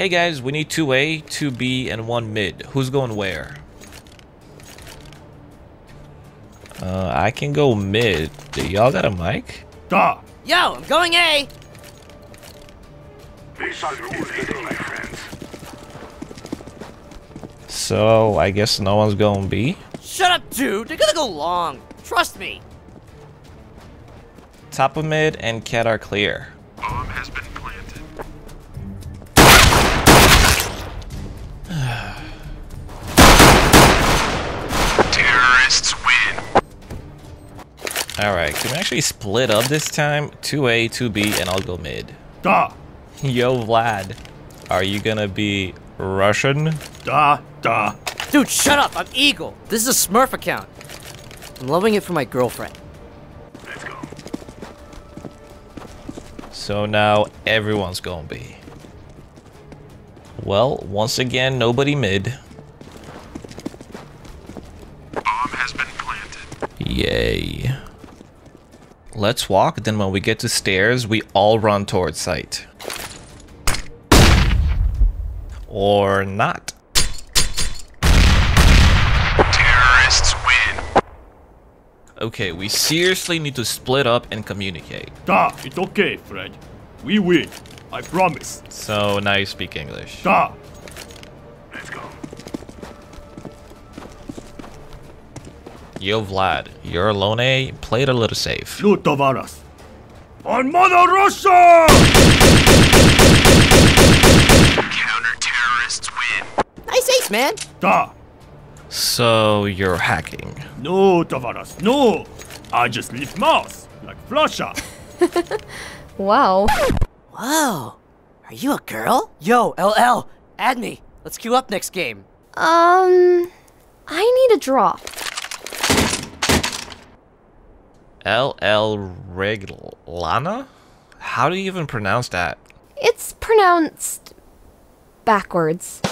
Hey guys, we need 2A, 2B, and 1 mid. Who's going where? Uh, I can go mid. Y'all got a mic? Da! Yo, I'm going A. These are getting my friends. So, I guess no one's going B? Shut up, dude. They're gonna go long. Trust me. Top of mid and cat are clear. Alright, can we actually split up this time? 2A, 2B, and I'll go mid. Da! Yo, Vlad. Are you gonna be Russian? Da! Da! Dude, shut up. I'm Eagle. This is a Smurf account. I'm loving it for my girlfriend. Let's go. So now everyone's gonna be. Well, once again, nobody mid. Bomb has been planted. Yay. Let's walk, then when we get to stairs, we all run towards site. Or not. Terrorists win. Okay, we seriously need to split up and communicate. Da! It's okay, Fred. We win. I promise. So now you speak English. Da! Yo, Vlad, you're alone, eh? Play it a little safe. No Tavares. On Mother Russia! Counter terrorists win. Nice ace, man. Da! So you're hacking. No Tavares, no! I just leave mouse, like Flusha. Wow. Whoa. Are you a girl? Yo, LL, add me. Let's queue up next game. Um, I need a drop. LL Reglana? How do you even pronounce that? It's pronounced backwards.